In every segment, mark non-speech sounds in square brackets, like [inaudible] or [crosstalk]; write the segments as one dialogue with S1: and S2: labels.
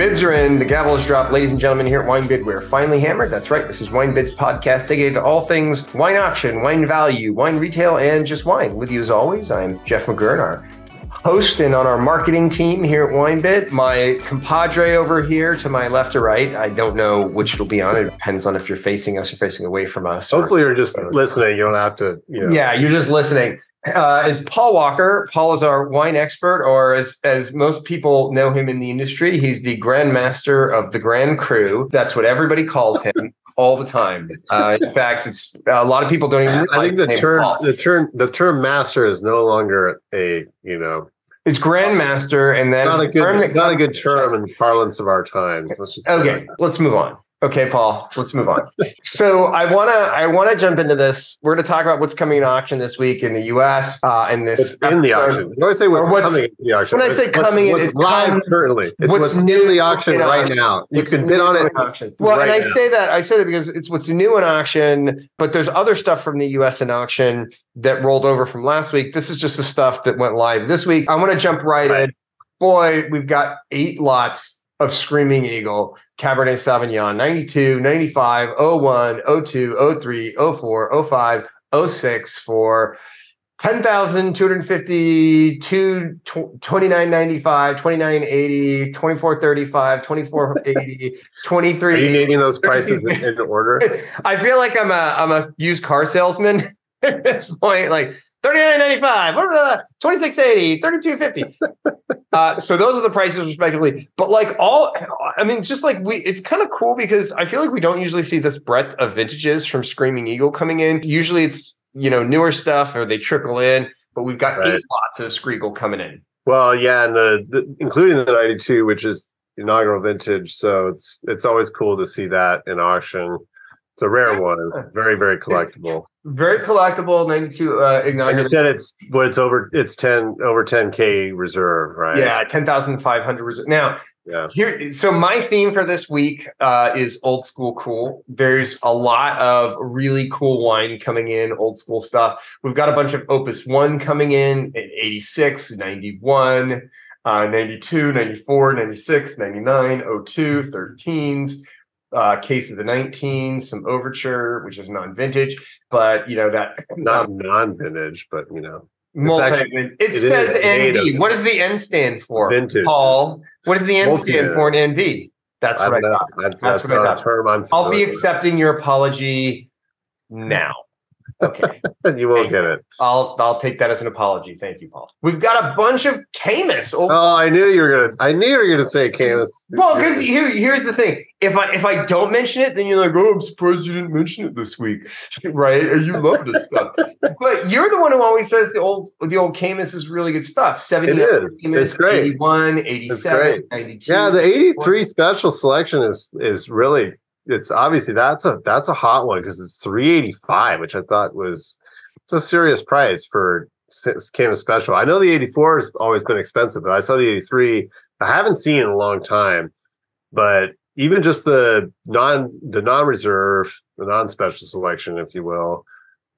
S1: bids are in. The gavel is dropped, ladies and gentlemen. Here at WineBid, we're finally hammered. That's right. This is WineBid's podcast dedicated to all things wine auction, wine value, wine retail, and just wine. With you as always, I'm Jeff McGurn, our host and on our marketing team here at WineBid. My compadre over here to my left or right. I don't know which it'll be on. It depends on if you're facing us or facing away from us.
S2: Hopefully, or, you're just listening. You don't have to. You know.
S1: Yeah, you're just listening. Uh, is Paul Walker. Paul is our wine expert, or as as most people know him in the industry, he's the grandmaster of the Grand Cru. That's what everybody calls him. [laughs] all the time. Uh, in fact, it's a lot of people don't even.
S2: I think the, the term Paul. the term the term master is no longer a you know.
S1: It's grandmaster, and then
S2: not a good not a good term in parlance of our times. Let's just
S1: okay. Let's move on. Okay, Paul, let's move on. so I wanna I wanna jump into this. We're gonna talk about what's coming in auction this week in the US uh in this
S2: what's in the auction. You always say what's, what's, coming in the auction.
S1: When I say coming
S2: what's,
S1: in,
S2: what's live currently. It's what's, what's new in the auction in right auction. now. You can bid on it.
S1: Auction. Well, right and I now. say that I say that because it's what's new in auction, but there's other stuff from the US in auction that rolled over from last week. This is just the stuff that went live this week. I want to jump right, right. in. Boy, we've got eight lots of Screaming Eagle, Cabernet Sauvignon, 92, 95, 01, 02, 03, 04, 05, 06 for 10,250, 2995, 2980, 2435, 2480, [laughs] 23.
S2: Are you naming those prices in, in order? [laughs]
S1: I feel like I'm a I'm a used car salesman [laughs] at this point. Like 39.95, 26.80, 32.50. uh, so those are the prices respectively. But like all, I mean, just like we, it's kind of cool because I feel like we don't usually see this breadth of vintages from Screaming Eagle coming in. Usually it's you know newer stuff or they trickle in, but we've got right. eight lots of Screagle coming in.
S2: Well, yeah, and the, the including the 92, which is inaugural vintage. So it's it's always cool to see that in auction. It's a rare one, very very collectible.
S1: Very collectible, 92 uh
S2: Like you said, it's what it's over it's 10 over 10k reserve, right?
S1: Yeah, 10,500 reserve. Now, yeah. Here, so my theme for this week uh, is old school cool. There's a lot of really cool wine coming in, old school stuff. We've got a bunch of Opus One coming in at 86, 91, uh, 92, 94, 96, 99, 02, 13s uh, case of the 19, some overture, which is non-vintage, but you know that [laughs]
S2: not um, non-vintage, but you know.
S1: Multi, actually, it, it says NV. What does the N stand for? Vintage. Paul. What does the N stand for in NV? That's what I, thought. That's, that's, that's what I thought. Term I'm I'll be accepting your apology now. Okay. [laughs]
S2: you won't get it.
S1: I'll I'll take that as an apology. Thank you, Paul. We've got a bunch of Caymus.
S2: Oh, oh, I knew you were gonna I knew you were gonna say Caymus.
S1: Well, because here, here's the thing. If I if I don't mention it, then you're like, oh, I'm surprised you didn't mention it this week. [laughs] right? You love this stuff. but you're the one who always says the old the old Caymus is really good stuff. 70
S2: it is. Caymus, it's great.
S1: 81, 87, 92.
S2: Yeah, the 83 special selection is is really it's obviously that's a that's a hot one because it's 385 which i thought was it's a serious price for Caymus special. I know the 84 has always been expensive but i saw the 83 i haven't seen in a long time but even just the non the non-reserve the non-special selection if you will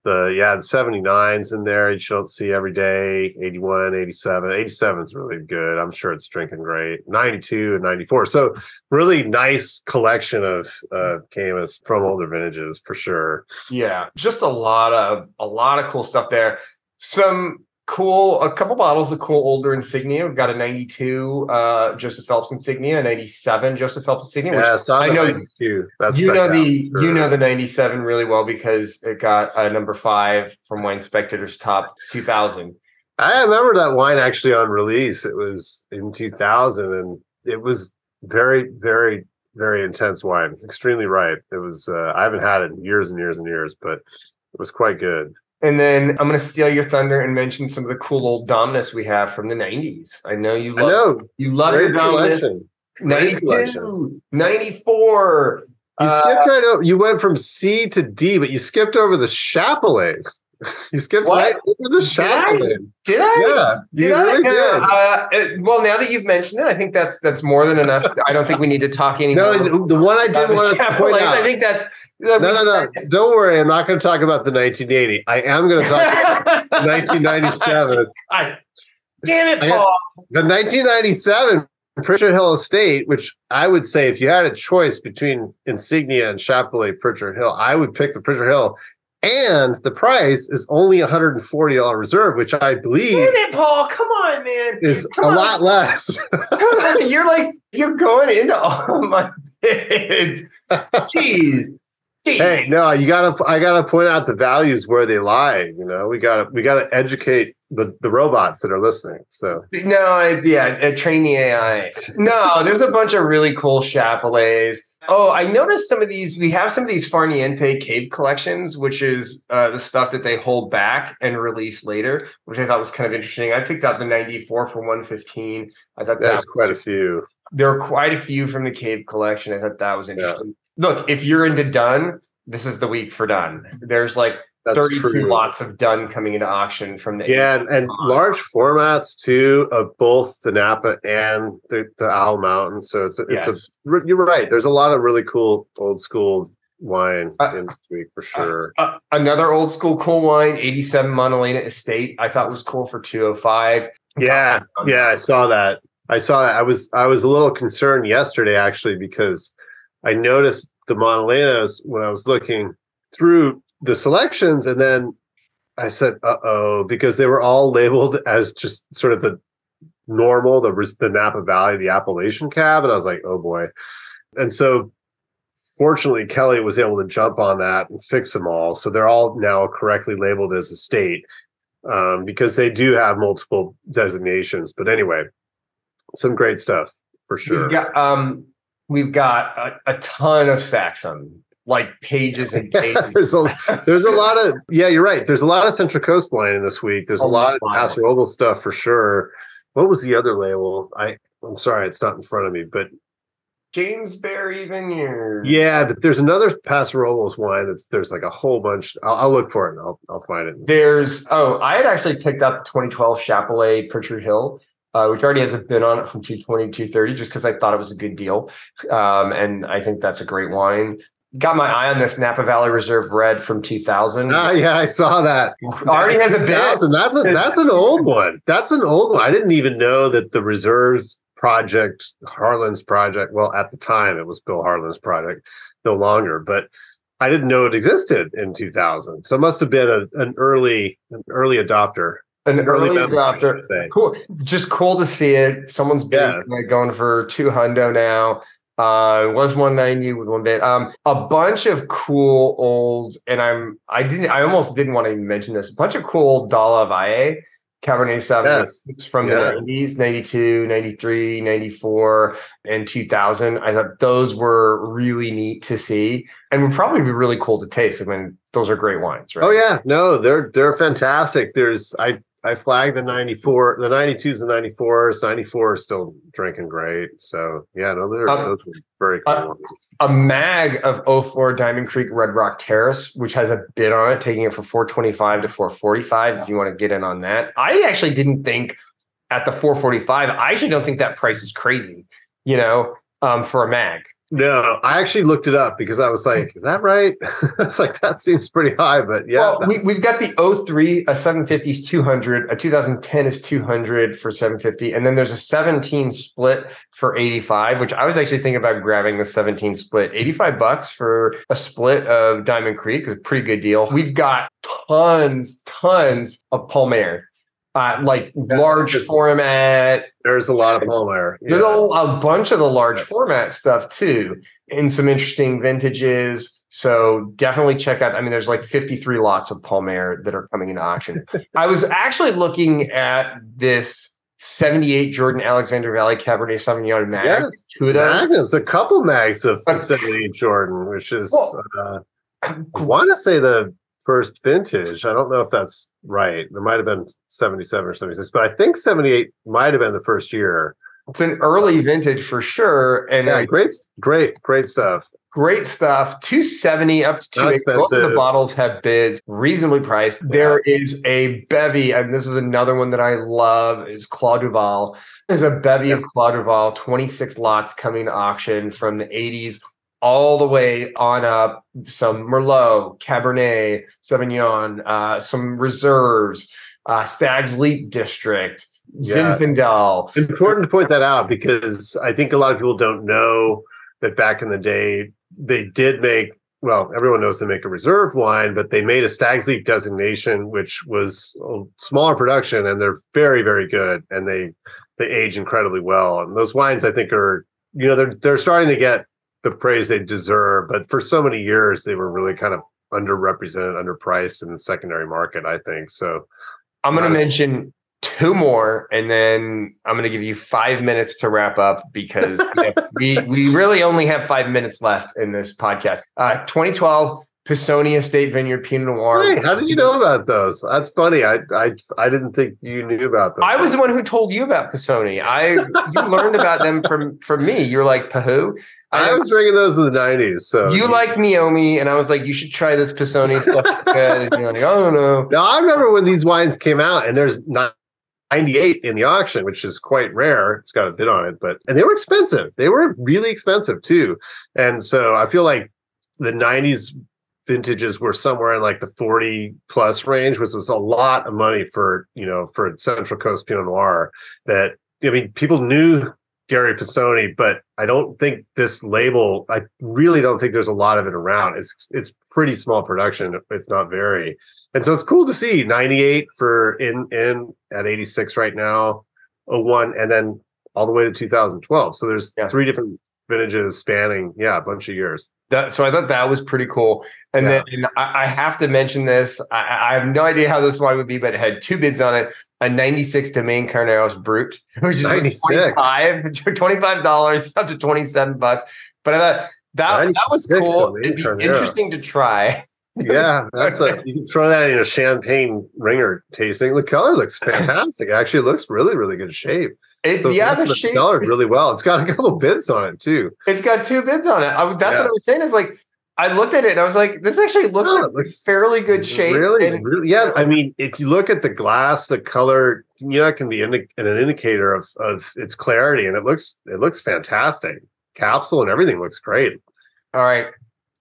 S2: the yeah the 79s in there you don't see every day 81 87 87 is really good. I'm sure it's drinking great. 92 and 94 so really nice collection of uh Caymus from older vintages for sure.
S1: Yeah just a lot of a lot of cool stuff there. Some cool a couple bottles of cool older insignia. We've got a 92 uh joseph phelps insignia a 97 joseph phelps insignia
S2: yeah, I, I know you
S1: know the you know the 97 really well because it got a number five from wine spectator's top 2000
S2: i remember that wine actually on release. It was in 2000 and it was very very very intense wine. It's extremely ripe. It was uh, i haven't had it in years and years and years but it was quite good
S1: and then I'm going to steal your thunder and mention some of the cool old Dominus we have from the 90s. I know you love, I know. You love Great your Dominus. 92, 94.
S2: You uh, skipped right over. You went from C to D, but you skipped over the Chappellets. [laughs] you skipped what? right over the Chappellet.
S1: Did I?
S2: Yeah,
S1: did you I? really did. Uh, well, now that you've mentioned it, I think that's that's more than enough. I don't think we need to talk [laughs] anymore.
S2: No, the, the one I did want to point out.
S1: I think that's
S2: no, no, no. Don't worry. I'm not going to talk about the 1980. I am going to talk about [laughs] 1997.
S1: I, damn it, Paul.
S2: The 1997 Pritchard Hill Estate, which I would say if you had a choice between Insignia and Chappellet Pritchard Hill, I would pick the Pritchard Hill. And the price is only $140 reserve, which I believe
S1: Damn it, Paul. Come on, man.
S2: is
S1: Come
S2: a
S1: on.
S2: lot less. [laughs]
S1: you're like you're going into all my bids. [laughs] Jeez.
S2: Hey, no, you gotta I gotta point out the values where they lie. You know, we gotta we gotta educate the, the robots that are listening. So
S1: No, yeah, uh, train the AI. No, there's a bunch of really cool chappellets. Oh, I noticed some of these. We have some of these Farniente cave collections, which is uh, the stuff that they hold back and release later, which I thought was kind of interesting. I picked out the 94 for 115. I thought that was
S2: quite a few.
S1: there are quite a few from the cave collection. I thought that was interesting. Look, if you're into Dunn, this is the week for Dunn. There's like
S2: That's
S1: 32
S2: true.
S1: lots of Dunn coming into auction from the
S2: Yeah, and, and large formats too of both the Napa and the, the Howell Mountain. So it's a, it's
S1: Yes.
S2: a you're right. There's a lot of really cool old school wine
S1: Uh,
S2: in this week for sure.
S1: Uh, another old school cool wine, 87 Montelena Estate. I thought was cool for 205.
S2: yeah, yeah, I saw that. I saw that. I was I was a little concerned yesterday actually because I noticed the Montelenas when I was looking through the selections, and then I said, "Uh oh," because they were all labeled as just sort of the normal, the the Napa Valley, the appellation cab, and I was like, "Oh boy!" And so, fortunately, Kelly was able to jump on that and fix them all, so they're all now correctly labeled as a state um, because they do have multiple designations. But anyway, some great stuff for sure.
S1: We've um we've got a, a ton of Saxum, like pages and [laughs] pages.
S2: there's a there's a lot of yeah, you're right. There's a lot of Central Coast wine in this week. There's a
S1: Oh,
S2: lot of. Paso Robles stuff for sure. What was the other label? I I'm sorry, it's not in front of me, but James
S1: Jamesbury Vineyard.
S2: yeah, but there's another Paso Robles wine that's there's like a whole bunch. I'll, I'll look for it. And I'll I'll find it.
S1: There's oh, I had actually picked up the 2012 Chappellet Pritchard Hill, uh, which already has a bid on it from 220 to 230, just because I thought it was a good deal. Um, and I think that's a great wine. Got my eye on this Napa Valley Reserve Red from 2000.
S2: Ah, yeah, I saw that.
S1: already has a bid.
S2: That's a that's an old one. That's an old one. I didn't even know that the Reserve project, Harlan's project. Well, at the time it was Bill Harlan's project, no longer, but I didn't know it existed in 2000. So it must have been a, an early an early adopter.
S1: An early
S2: I
S1: adopter. Cool. Just cool to see it. Someone's been
S2: Yeah.
S1: like going for two hundo now. Uh, was 190 with one bit. Um, a bunch of cool old, and I'm I didn't I almost didn't want to even mention this. A bunch of cool old Dalla Valle Cabernet Sauvignon
S2: Yes.
S1: from
S2: Yeah.
S1: the 90s, 92, 93, 94, and 2000. I thought those were really neat to see and would probably be really cool to taste. I mean, those are great wines, right?
S2: Oh yeah, no, they're they're fantastic. There's I I flagged the 94, the 92s and 94s. 94 is still drinking great. So yeah, no, they're
S1: Um,
S2: those are very cool
S1: uh,
S2: ones.
S1: a mag of 04 Diamond Creek Red Rock Terrace, which has a bid on it, taking it from 425 to 445. If you want to get in on that, I actually didn't think at the 445. I actually don't think that price is crazy, you know, um, for a mag.
S2: No, I actually looked it up because I was like, is that right? [laughs] it's like that seems pretty high, but yeah.
S1: well, we, we've got the 03, a 750 is 200, a 2010 is 200 for 750, and then there's a 17 split for 85, which I was actually thinking about grabbing the 17 split. 85 bucks for a split of Diamond Creek is a pretty good deal. We've got tons, tons of Palmer, uh, like large format,
S2: there's a lot of Palmer.
S1: there's
S2: Yeah.
S1: a, a bunch of the large format stuff too, and some interesting vintages. So definitely check out. I mean, there's like 53 lots of Palmer that are coming into auction. [laughs] I was actually looking at this 78 Jordan Alexander Valley Cabernet Sauvignon Mag.
S2: Yes. Magnums, a couple mags of [laughs] 78 Jordan, which is
S1: Well-
S2: uh, I want to say the first vintage. I don't know if that's right. There might have been 77 or 76, but I think 78 might have been the first year.
S1: It's an early vintage for sure, and
S2: Yeah,
S1: uh,
S2: great, great, great stuff.
S1: great stuff. 270 up to
S2: Not
S1: 280. Both of the bottles have bids, reasonably priced. There is a bevy, and this is another one that I love, is Clos Du Val. There's a bevy of Clos Du Val, 26 lots coming to auction from the 80s all the way on up. Some Merlot, Cabernet, Sauvignon, uh, some reserves, uh, Stag's Leap District. yeah. Zinfandel.
S2: Important to point that out because I think a lot of people don't know that back in the day they did make well, everyone knows they make a reserve wine, but they made a Stag's Leap designation, which was a smaller production, and they're very, very good, and they they age incredibly well. And those wines, I think, are you know they're they're starting to get the praise they deserve, but for so many years they were really kind of underrepresented, underpriced in the secondary market. I think so.
S1: I'm going to mention two more, and then I'm going to give you five minutes to wrap up because [laughs] we we really only have five minutes left in this podcast. Uh, 2012 Pisoni Estate Vineyard Pinot Noir.
S2: Hey, how did you know about those? That's funny. I I I didn't think you knew about them.
S1: I was the one who told you about Pisoni. I you [laughs] learned about them from from me. You're like Pahoo.
S2: I, I was drinking those in the '90s. So
S1: you liked Meiomi, and I was like, you should try this Pisoni stuff. It's [laughs] good. And you're like, oh no.
S2: Now I remember when these wines came out, and there's not 98 in the auction, which is quite rare. It's got a bit on it, but and they were expensive. They were really expensive too. And so I feel like the 90s vintages were somewhere in like the 40 plus range, which was a lot of money for, you know, for Central Coast Pinot Noir that I mean, people knew Gary Pisoni, but I don't think this label, I really don't think there's a lot of it around. It's it's pretty small production, if not very and so it's cool to see 98 for in in at 86 right now, 01, and then all the way to 2012. So there's yeah. three different vintages spanning, yeah, a bunch of years.
S1: That, so I thought that was pretty cool. And yeah. then I, I, have to mention this. I, I, have no idea how this wine would be, but it had two bids on it. A 96 Domaine Carneros Brut, which is 26. 25 [laughs] $25 up to 27 bucks. But I thought that, that was cool. It'd be Carneros. interesting to try [laughs]
S2: yeah, that's a you can throw that in a champagne ringer tasting. The color looks fantastic. Actually, looks really, really good shape.
S1: It, so yeah, the shape
S2: colored really well. It's got a couple bits on it too.
S1: It's got two bits on it. I, that's yeah. what I was saying. Is like I looked at it and I was like, this actually looks like it looks fairly good shape.
S2: Really,
S1: and,
S2: really, yeah. I mean, if you look at the glass, the color, you know, it can be indi- an indicator of of its clarity, and it looks it looks fantastic. Capsule and everything looks great.
S1: All right,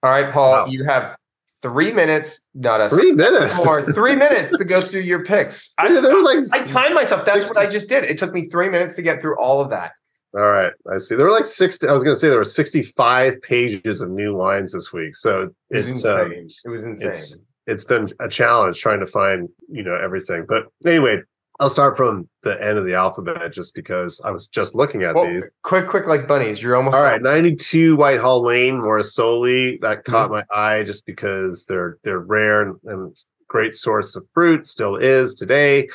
S1: all right, Paul. Wow. You have three minutes, not a
S2: three minutes,
S1: more three minutes to go through your picks. I, [laughs] yeah, like I timed myself. That's 60. what I just did. It took me three minutes to get through all of that.
S2: All right, I see. There were like sixty. I was going to say there were sixty-five pages of new lines this week. So
S1: it was insane. Um, it was insane.
S2: It's, it's been a challenge trying to find you know everything. But anyway, I'll start from the end of the alphabet just because I was just looking at well, these.
S1: Quick, quick, like bunnies. You're almost
S2: all right. 92 Whitehall Lane, Morisoli. That caught mm-hmm. my eye just because they're they're rare and, and great source of fruit, still is today.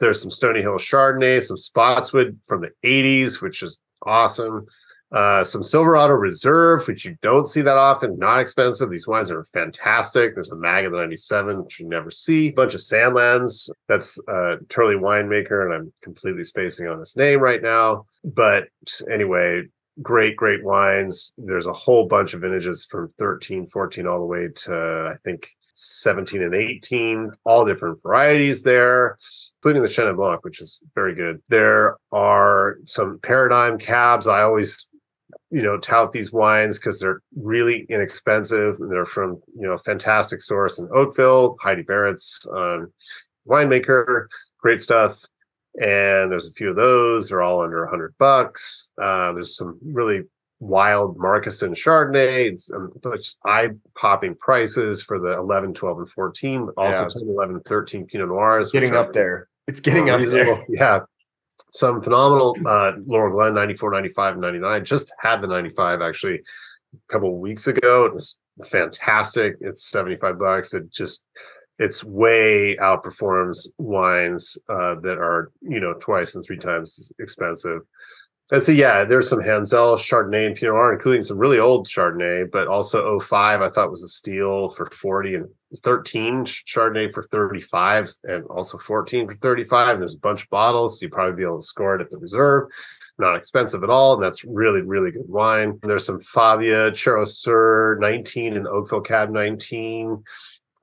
S2: There's some Stony Hill Chardonnay, some Spottswoode from the 80s, which is awesome. Uh, some Silverado Reserve, which you don't see that often, not expensive. These wines are fantastic. There's a Mag of the 97, which you never see. A bunch of Sandlands. That's a Turley winemaker, and I'm completely spacing on his name right now. But anyway, great, great wines. There's a whole bunch of vintages from 13, 14, all the way to, I think, 17 and 18, all different varieties there, including the Chenin Blanc, which is very good. There are some paradigm cabs. I always you know tout these wines because they're really inexpensive and they're from you know fantastic source in Oakville. Heidi Barrett's um, winemaker, great stuff. And there's a few of those. They're all under a hundred bucks. Uh, there's some really wild Marcassin Chardonnay. It's um, eye popping prices for the 11, 12, and 14, but also yeah. 10, 11, 13 Pinot Noirs.
S1: Getting up there. It's getting up there.
S2: Yeah some phenomenal uh, Laurel Glen 94, 95, and 99. Just had the 95 actually a couple weeks ago. It was fantastic. It's 75 bucks. It just it's way outperforms wines uh, that are you know twice and three times expensive. And so yeah, there's some Hanzell Chardonnay and Pinot Noir, including some really old Chardonnay, but also 05 I thought was a steal for 40 and 13 Chardonnay for 35 and also 14 for 35. There's a bunch of bottles, so you probably be able to score it at the reserve. Not expensive at all, and that's really really good wine. There's some Favia Cerro Sur 19 and Oakville Cab 19.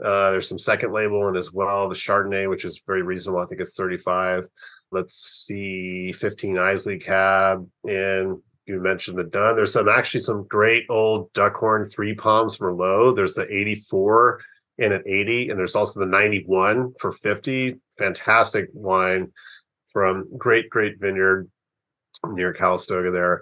S2: Uh, there's some second label and as well, the Chardonnay, which is very reasonable. I think it's 35 let's see 15 Eisele cab and you mentioned the Dunn. There's some actually some great old Duckhorn three palms Merlot. There's the 84 and an 80, and there's also the 91 for 50. Fantastic wine from Great Great Vineyard near Calistoga there.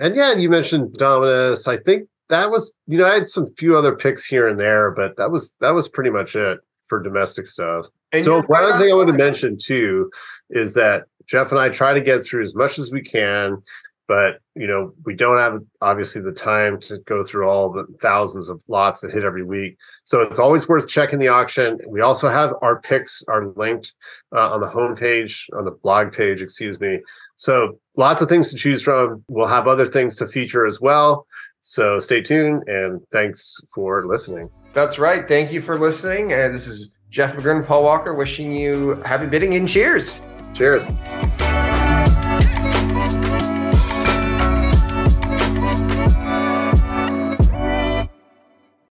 S2: And yeah, you mentioned Dominus. I think that was you know I had some few other picks here and there, but that was that was pretty much it for domestic stuff. And so one other thing I want to mention too is that Jeff and I try to get through as much as we can but you know we don't have obviously the time to go through all the thousands of lots that hit every week. So it's always worth checking the auction. We also have our picks are linked uh, on the homepage on the blog page excuse me. So lots of things to choose from. We'll have other things to feature as well. So stay tuned and thanks for listening.
S1: That's right. Thank you for listening. And this is jeff mcgurn paul walker wishing you happy bidding and cheers.
S2: Cheers